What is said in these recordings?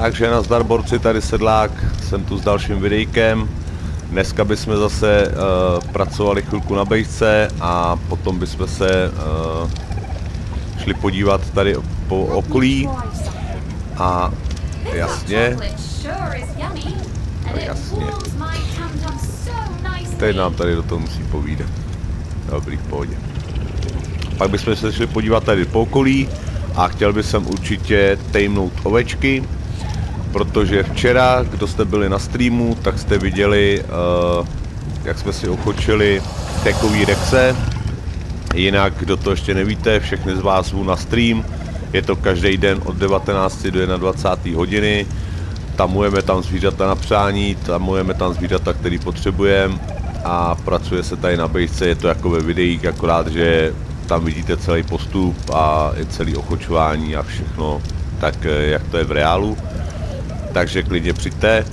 Takže nazdar borci, tady Sedlák, jsem tu s dalším videjkem. Dneska bychom zase uh, pracovali chvilku na bejce a potom bychom se uh, šli podívat tady po okolí. A jasně, jasně. Teď nám tady do toho musí povídat. Dobrý, v pohodě. Pak bychom se šli podívat tady po okolí a chtěl bych sem určitě tejmnout ovečky, protože včera, kdo jste byli na streamu, tak jste viděli, uh, jak jsme si ochočili tekový rexe. Jinak, kdo to ještě nevíte, všechny z vás zvu na stream. Je to každý den od 19 do 21 hodiny. Tamujeme tam zvířata na přání, tamujeme tam zvířata, který potřebujeme a pracuje se tady na bejce, je to jako ve videích, akorát, že tam vidíte celý postup a celý ochočování a všechno, tak eh, jak to je v reálu. Takže klidně přijďte.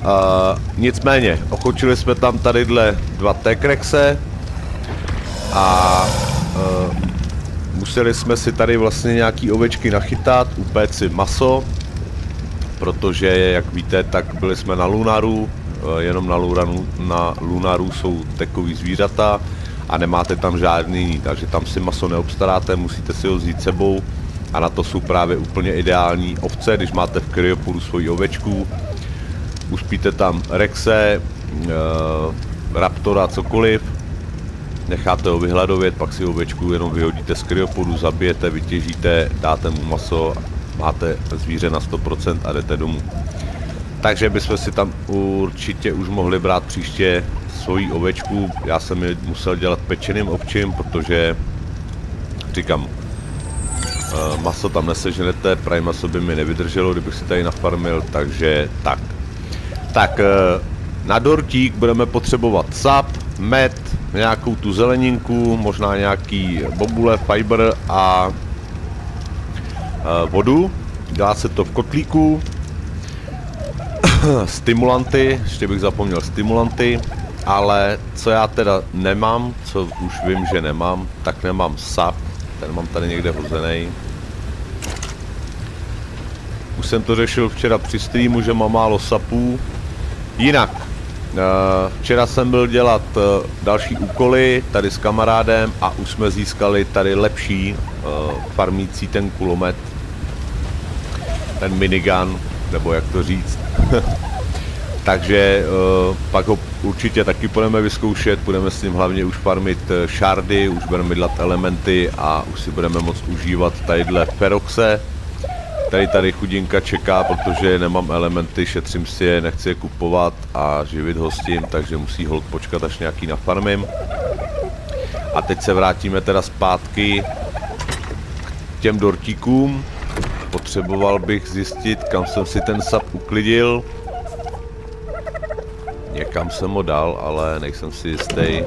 Uh, nicméně, ochočili jsme tam tadyhle dva Tekrexe a uh, museli jsme si tady vlastně nějaký ovečky nachytat, upéct si maso, protože jak víte, tak byli jsme na Lunaru, uh, jenom na Lunaru, na Lunaru jsou takový zvířata, a nemáte tam žádný, takže tam si maso neobstaráte, musíte si ho vzít sebou a na to jsou právě úplně ideální ovce, když máte v kryopuru svoji ovečku, uspíte tam rexe, e, raptora, cokoliv, necháte ho vyhladovět, pak si ovečku jenom vyhodíte z kryopodu, zabijete, vytěžíte, dáte mu maso, máte zvíře na 100% a jdete domů. Takže bychom si tam určitě už mohli brát příště svoji ovečku. Já jsem je musel dělat pečeným ovčím, protože říkám, maso tam neseženete, prime maso by mi nevydrželo, kdybych si tady nafarmil, takže tak. Tak uh, na dortík budeme potřebovat sap, med, nějakou tu zeleninku, možná nějaký bobule, fiber a uh, vodu. Dá se to v kotlíku. stimulanty, ještě bych zapomněl stimulanty ale co já teda nemám, co už vím, že nemám, tak nemám sap, ten mám tady někde hozený. Už jsem to řešil včera při streamu, že mám málo sapů. Jinak, eh, včera jsem byl dělat eh, další úkoly tady s kamarádem a už jsme získali tady lepší eh, farmící ten kulomet. Ten minigun, nebo jak to říct. Takže uh, pak ho určitě taky budeme vyzkoušet, budeme s ním hlavně už farmit šardy, už budeme dělat elementy a už si budeme moct užívat tadyhle feroxe. Tady tady chudinka čeká, protože nemám elementy, šetřím si je, nechci je kupovat a živit ho s tím, takže musí hold počkat až nějaký na farmim. A teď se vrátíme teda zpátky k těm dortíkům. Potřeboval bych zjistit, kam jsem si ten sap uklidil. Někam jsem ho dal, ale nejsem si jistý.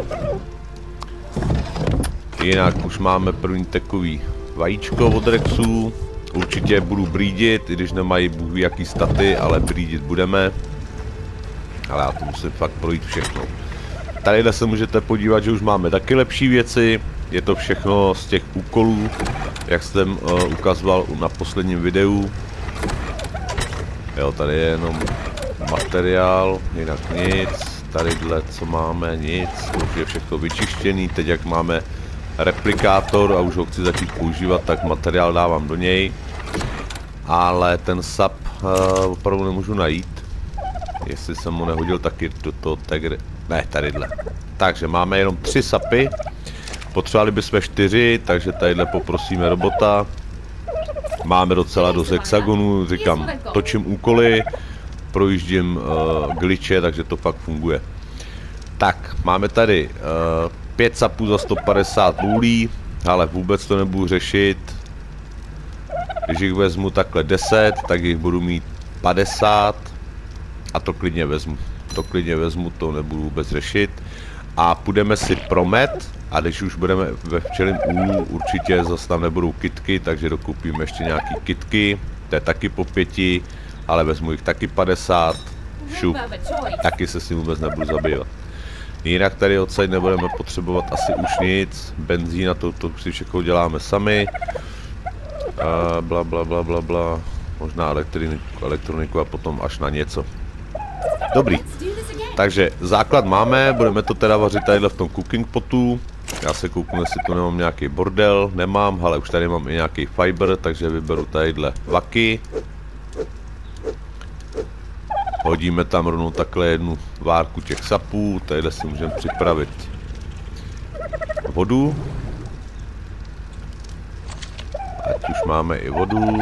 Jinak už máme první takový vajíčko od Rexů. Určitě budu brýdit, i když nemají bůh jaký staty, ale brýdit budeme. Ale já to musím fakt projít všechno. Tadyhle se můžete podívat, že už máme taky lepší věci. Je to všechno z těch úkolů, jak jsem uh, ukazoval na posledním videu. Jo, tady je jenom materiál, jinak nic, tadyhle co máme, nic, už je všechno vyčištěný, teď jak máme replikátor a už ho chci začít používat, tak materiál dávám do něj. Ale ten sap uh, opravdu nemůžu najít. Jestli jsem mu nehodil taky do toho tagre... Ne, tadyhle. Takže máme jenom tři sapy. Potřebovali bychom čtyři, takže tadyhle poprosíme robota. Máme docela dost hexagonů, říkám, točím úkoly projíždím uh, glitche, takže to fakt funguje. Tak, máme tady uh, 5 sapů za 150 lůlí, ale vůbec to nebudu řešit. Když jich vezmu takhle 10, tak jich budu mít 50 a to klidně vezmu. To klidně vezmu, to nebudu vůbec řešit. A půjdeme si promet a když už budeme ve včelím úlu, určitě zase tam nebudou kitky, takže dokupíme ještě nějaký kitky, to je taky po pěti ale vezmu jich taky 50, šup, taky se s tím vůbec nebudu zabývat. Jinak tady odsaď nebudeme potřebovat asi už nic, benzína, to, to si všechno děláme sami. A bla bla bla bla bla, možná elektroniku, elektroniku a potom až na něco. Dobrý. Takže základ máme, budeme to teda vařit tadyhle v tom cooking potu. Já se kouknu, jestli tu nemám nějaký bordel, nemám, ale už tady mám i nějaký fiber, takže vyberu tadyhle vaky. Hodíme tam rovnou takhle jednu várku těch sapů, tadyhle si můžeme připravit vodu. Ať už máme i vodu.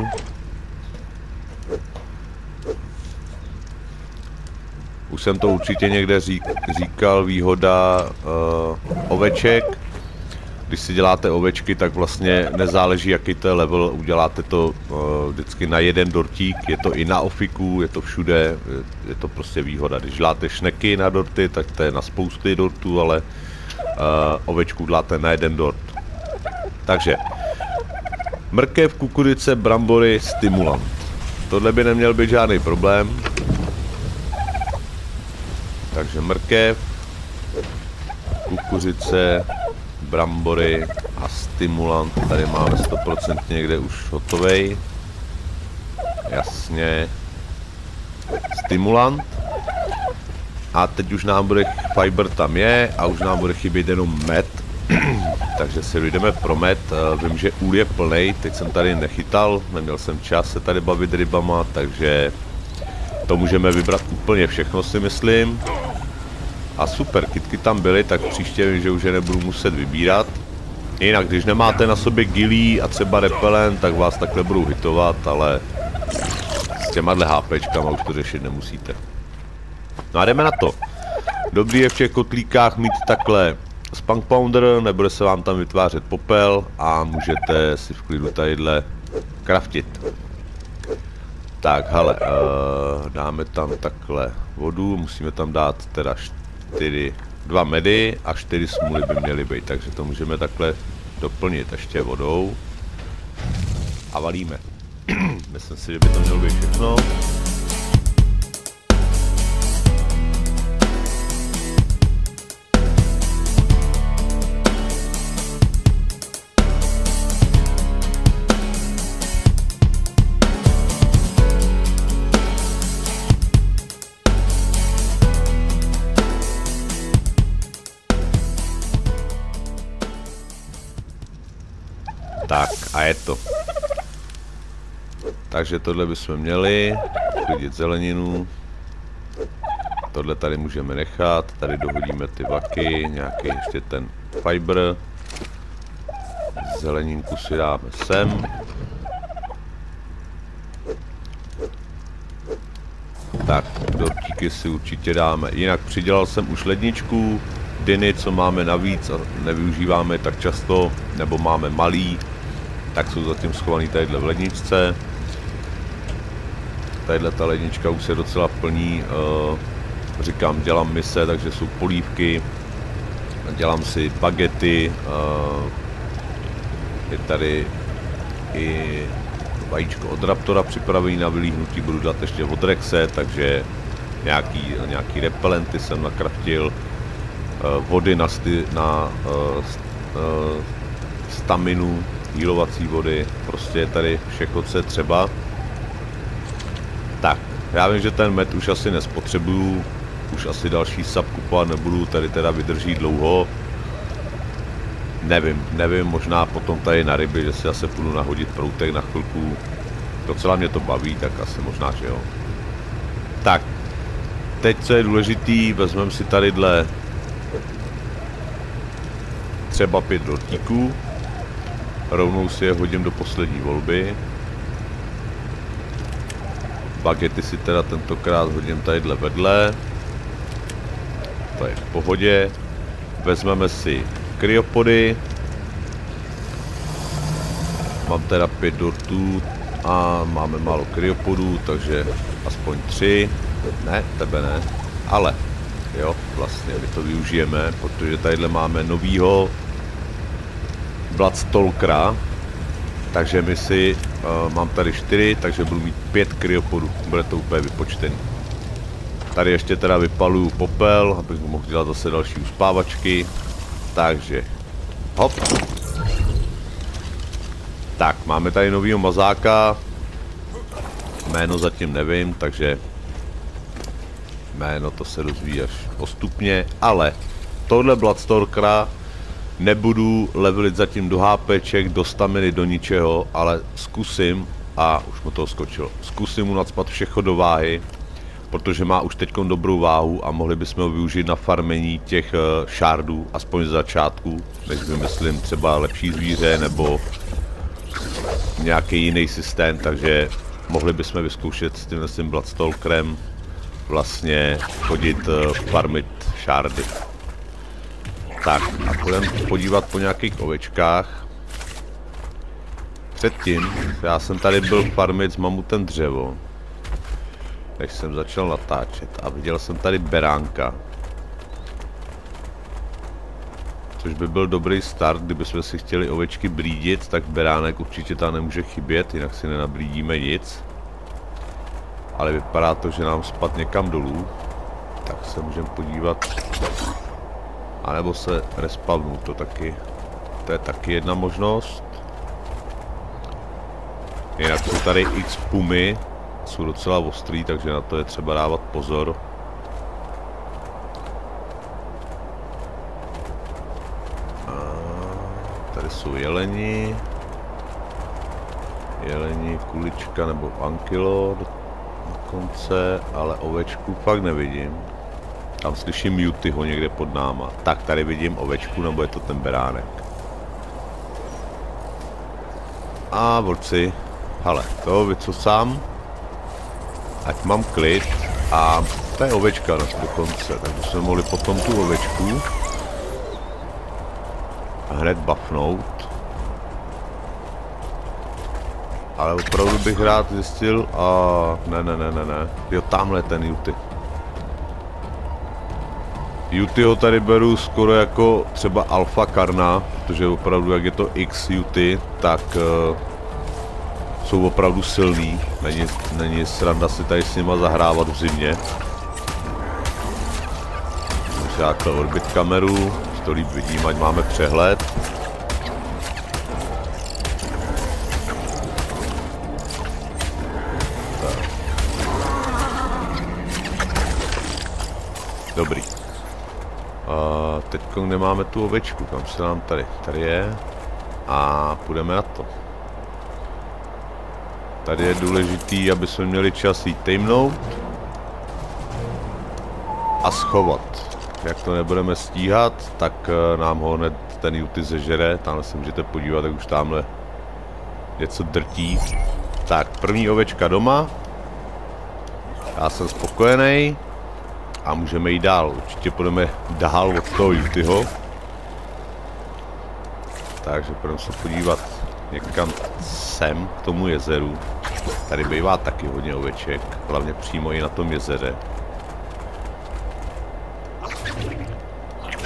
Už jsem to určitě někde řík, říkal, výhoda uh, oveček. Když si děláte ovečky, tak vlastně nezáleží, jaký to je level, uděláte to uh, vždycky na jeden dortík, je to i na ofiku, je to všude, je, je to prostě výhoda. Když děláte šneky na dorty, tak to je na spousty dortů, ale uh, ovečku děláte na jeden dort. Takže, mrkev, kukurice, brambory, stimulant. Tohle by neměl být žádný problém. Takže mrkev, kukuřice, brambory a stimulant. Tady máme 100% někde už hotovej. Jasně. Stimulant. A teď už nám bude, fiber tam je a už nám bude chybět jenom med. Takže si jdeme pro med. Eh, vím, že úl je plný, teď jsem tady nechytal, neměl jsem čas se tady bavit rybama, takže to můžeme vybrat úplně všechno si myslím. A super, kitky tam byly, tak příště vím, že už je nebudu muset vybírat. Jinak, když nemáte na sobě gilí a třeba repelent, tak vás takhle budou hitovat, ale s těma HPčkama už to řešit nemusíte. No a jdeme na to. Dobrý je v těch kotlíkách mít takhle spunk pounder, nebude se vám tam vytvářet popel a můžete si v klidu tadyhle kraftit. Tak, hele, uh, dáme tam takhle vodu, musíme tam dát teda 4, dva medy a 4 smuly by měly být, takže to můžeme takhle doplnit ještě vodou. A valíme. Myslím si, že by to mělo být všechno. Tak a je to. Takže tohle bychom měli, vidět zeleninu. Tohle tady můžeme nechat, tady dohodíme ty vaky, nějaký ještě ten fiber. Zeleninku si dáme sem. Tak, dortíky si určitě dáme. Jinak přidělal jsem už ledničku, dyny, co máme navíc a nevyužíváme tak často, nebo máme malý, tak jsou zatím schovaný tadyhle v ledničce. Tadyhle ta lednička už se docela plní, uh, říkám, dělám mise, takže jsou polívky, dělám si bagety, uh, je tady i vajíčko od Raptora připravený na vylíhnutí, budu dát ještě od Rexe, takže nějaký, nějaký repelenty jsem nakraftil, uh, vody na, sty, na staminu, hýlovací vody, prostě je tady všechno, co je třeba. Tak, já vím, že ten med už asi nespotřebuju, už asi další sap kupovat nebudu, tady teda vydrží dlouho. Nevím, nevím, možná potom tady na ryby, že si zase půjdu nahodit proutek na chvilku. Docela mě to baví, tak asi možná, že jo. Tak, teď co je důležitý, vezmeme si tadyhle třeba pět dortíků. Rovnou si je hodím do poslední volby. Bagety si teda tentokrát hodím tadyhle vedle. To je v pohodě. Vezmeme si kryopody. Mám teda pět dortů a máme málo kryopodů, takže aspoň tři. Ne, tebe ne. Ale, jo, vlastně my to využijeme, protože tadyhle máme novýho Bloodstalkera, takže my si, uh, mám tady 4, takže budu mít 5 kryopodů, bude to úplně vypočtený. Tady ještě teda vypaluju popel, abych mohl dělat zase další uspávačky. Takže, hop. Tak, máme tady novýho mazáka. Jméno zatím nevím, takže jméno to se dozví až postupně, ale tohle Bloodstalkera nebudu levelit zatím do HPček, do staminy, do ničeho, ale zkusím, a už mu to skočilo, zkusím mu nadspat všechno do váhy, protože má už teď dobrou váhu a mohli bychom ho využít na farmení těch uh, šárdů, aspoň z začátku, než vymyslím třeba lepší zvíře nebo nějaký jiný systém, takže mohli bychom vyzkoušet s tímhle tím Bloodstalkerem vlastně chodit uh, farmit šárdy. Tak a budeme podívat po nějakých ovečkách. Předtím, já jsem tady byl farmit s mamutem dřevo než jsem začal natáčet a viděl jsem tady beránka. Což by byl dobrý start, kdybychom si chtěli ovečky blídit, tak beránek určitě tam nemůže chybět, jinak si nenablídíme nic. Ale vypadá to, že nám spad někam dolů. Tak se můžeme podívat. A nebo se respawnu, to taky. To je taky jedna možnost. Jinak jsou tady x pumy, jsou docela ostrý, takže na to je třeba dávat pozor. A tady jsou jeleni. Jeleni, kulička nebo ankilo na konce, ale ovečku fakt nevidím. Tam slyším Mutyho někde pod náma. Tak tady vidím ovečku, nebo je to ten beránek. A vlci. Ale, to vycocám ať mám klid a to je ovečka na dokonce, tak bychom mohli potom tu ovečku hned buffnout. Ale opravdu bych rád zjistil a ne, ne, ne, ne, ne. Jo, tamhle ten Juty. Juty ho tady beru skoro jako třeba alfa karna, protože opravdu jak je to X Juty, tak uh, jsou opravdu silný. Není, není sranda si tady s nima zahrávat v zimě. Můžu orbit kameru, to líp vidím, ať máme přehled. A teď nemáme tu ovečku, kam se nám tady? Tady je. A půjdeme na to. Tady je důležitý, aby jsme měli čas jít tejmnout a schovat. Jak to nebudeme stíhat, tak eh, nám ho hned ten Juty zežere. Tamhle se můžete podívat, jak už tamhle něco drtí. Tak, první ovečka doma. Já jsem spokojený. A můžeme jít dál. Určitě půjdeme dál od toho Jutyho. Takže půjdeme se podívat někam sem, k tomu jezeru. Tady bývá taky hodně oveček, hlavně přímo i na tom jezeře.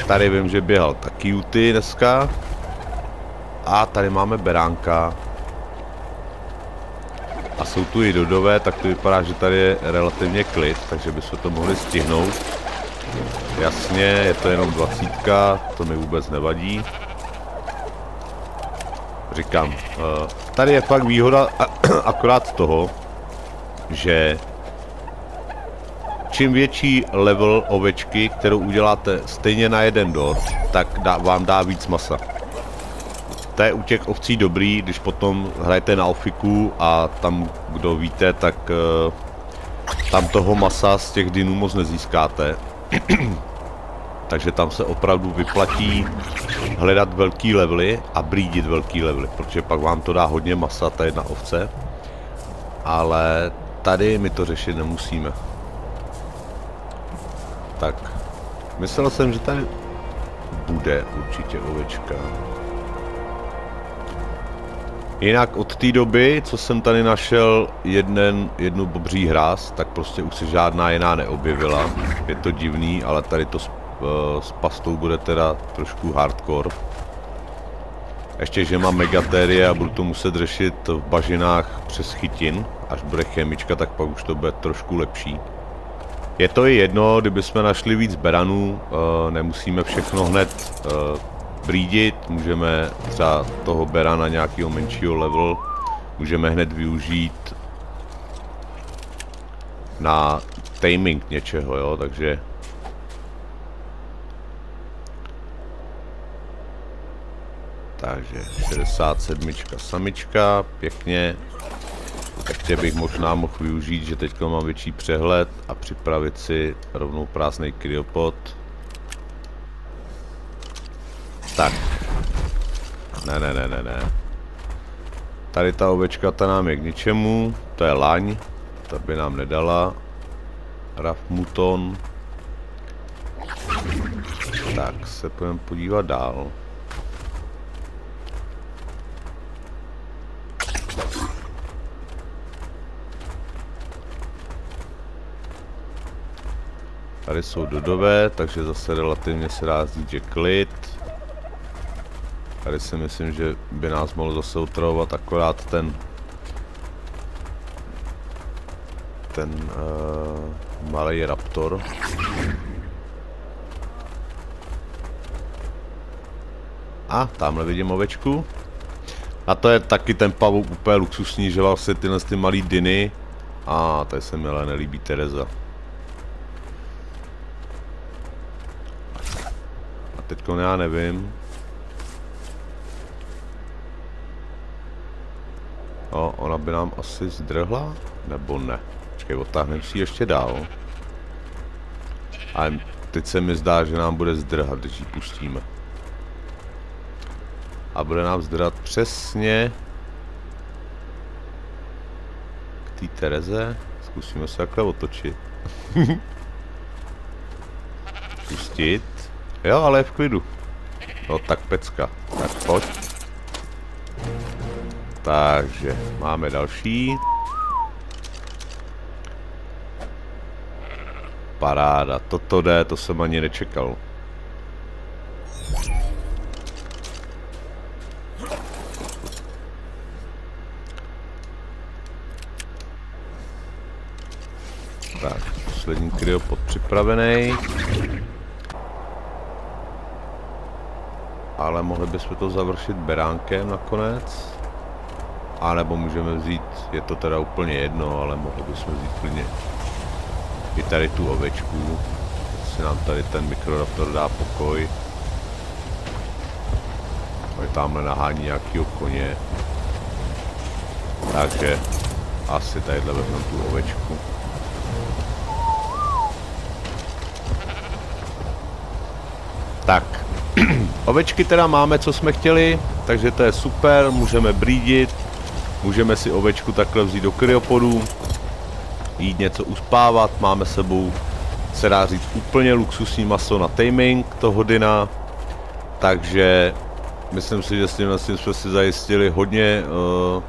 Tady vím, že běhal taky Juty dneska. A tady máme beránka. Jsou tu i dodové, tak to vypadá, že tady je relativně klid, takže bychom to mohli stihnout. Jasně, je to jenom dvacítka, to mi vůbec nevadí říkám, uh, tady je fakt výhoda akorát toho, že čím větší level ovečky, kterou uděláte stejně na jeden dort, tak vám dá víc masa. To je u těch ovcí dobrý, když potom hrajete na ofiku a tam, kdo víte, tak uh, tam toho masa z těch dynů moc nezískáte. Takže tam se opravdu vyplatí hledat velký levely a blídit velký levely, protože pak vám to dá hodně masa, ta jedna ovce. Ale tady my to řešit nemusíme. Tak, myslel jsem, že tady bude určitě ovečka. Jinak od té doby, co jsem tady našel jeden, jednu bobří hráz, tak prostě už se žádná jiná neobjevila. Je to divný, ale tady to Eh, s pastou bude teda trošku hardcore. Ještě, že mám megatérie a budu to muset řešit v bažinách přes chytin. Až bude chemička, tak pak už to bude trošku lepší. Je to i jedno, kdyby jsme našli víc beranů, eh, nemusíme všechno hned eh, blídit, můžeme třeba toho berana nějakého menšího level, můžeme hned využít na taming něčeho, jo, takže Takže 67 samička, pěkně. Ještě bych možná mohl využít, že teď mám větší přehled a připravit si rovnou prázdný kryopod. Tak. Ne, ne, ne, ne, ne. Tady ta ovečka, ta nám je k ničemu. To je laň. Ta by nám nedala. Raf Muton. Tak se půjdeme podívat dál. Tady jsou dodové, takže zase relativně se dá říct, že klid. Tady si myslím, že by nás mohl zase utravovat akorát ten ten uh, malý raptor. A tamhle vidím ovečku. A to je taky ten pavouk úplně luxusní, že vlastně tyhle ty malý dyny. A tady se mi ale nelíbí Tereza. A teďko já nevím. No, ona by nám asi zdrhla? Nebo ne? Počkej, otáhneme si ještě dál. A teď se mi zdá, že nám bude zdrhat, když ji pustíme. A bude nám zdrhat přesně k té Tereze. Zkusíme se takhle otočit. Pustit. Jo, ale je v klidu. No tak pecka. Tak pojď. Takže máme další. Paráda, toto jde, to jsem ani nečekal. Tak, poslední kryopod připravený. Ale mohli bychom to završit beránkem nakonec. A nebo můžeme vzít, je to teda úplně jedno, ale mohli bychom vzít klidně i tady tu ovečku. Si nám tady ten mikroraptor dá pokoj. Tady tamhle nahání nějakýho koně. Takže asi tadyhle vezmeme tu ovečku. Tak, ovečky teda máme, co jsme chtěli, takže to je super, můžeme brýdit, můžeme si ovečku takhle vzít do kryopodu, jít něco uspávat, máme sebou, se dá říct, úplně luxusní maso na taming toho dyna, takže myslím si, že s tím, s tím jsme si zajistili hodně, uh,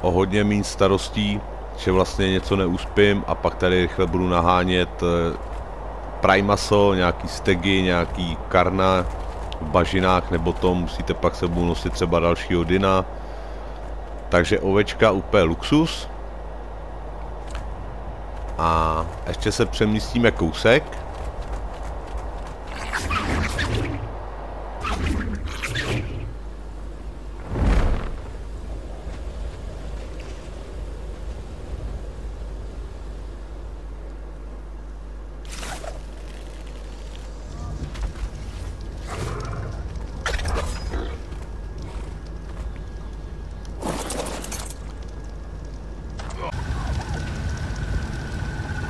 o hodně méně starostí, že vlastně něco neuspím a pak tady rychle budu nahánět uh, primaso, nějaký stegy, nějaký karna v bažinách, nebo to musíte pak sebou nosit třeba dalšího dyna. Takže ovečka úplně luxus. A ještě se přemístíme kousek.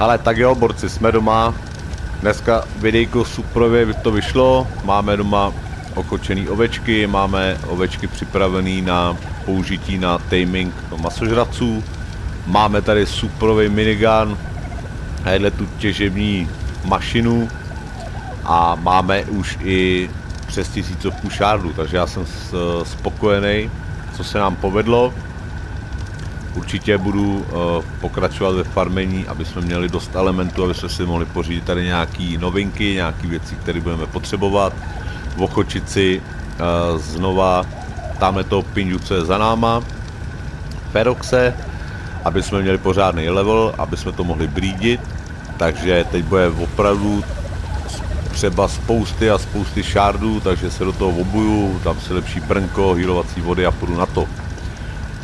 Ale tak jo, borci, jsme doma. Dneska videjko suprově to vyšlo. Máme doma okočený ovečky, máme ovečky připravený na použití na taming masožraců. Máme tady suprový minigun, a tu těžební mašinu a máme už i přes tisícovku šárdů, takže já jsem spokojený, co se nám povedlo. Určitě budu uh, pokračovat ve farmení, aby jsme měli dost elementů, aby jsme si mohli pořídit tady nějaké novinky, nějaké věci, které budeme potřebovat. V Ochočici uh, znova tamhle toho pinžu, co je za náma, Feroxe, aby jsme měli pořádný level, aby jsme to mohli brýdit. Takže teď bude opravdu třeba spousty a spousty šárdů, takže se do toho obuju, dám si lepší brnko, hýlovací vody a půjdu na to.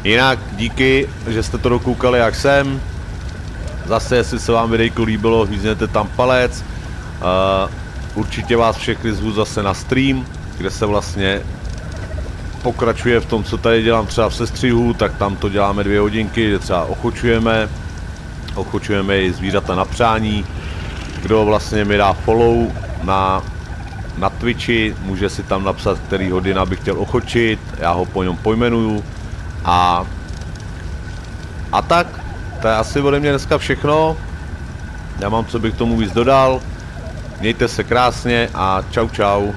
Jinak díky, že jste to dokoukali jak jsem. zase, jestli se vám videjko líbilo, hvízněte tam palec. Uh, určitě vás všechny zvu zase na stream, kde se vlastně pokračuje v tom, co tady dělám třeba v sestřihu, tak tam to děláme dvě hodinky, kde třeba ochočujeme, ochočujeme i zvířata na přání. Kdo vlastně mi dá follow na, na Twitchi, může si tam napsat, který hodina bych chtěl ochočit, já ho po něm pojmenuju a a tak, to je asi ode mě dneska všechno. Já mám, co bych tomu víc dodal. Mějte se krásně a čau čau.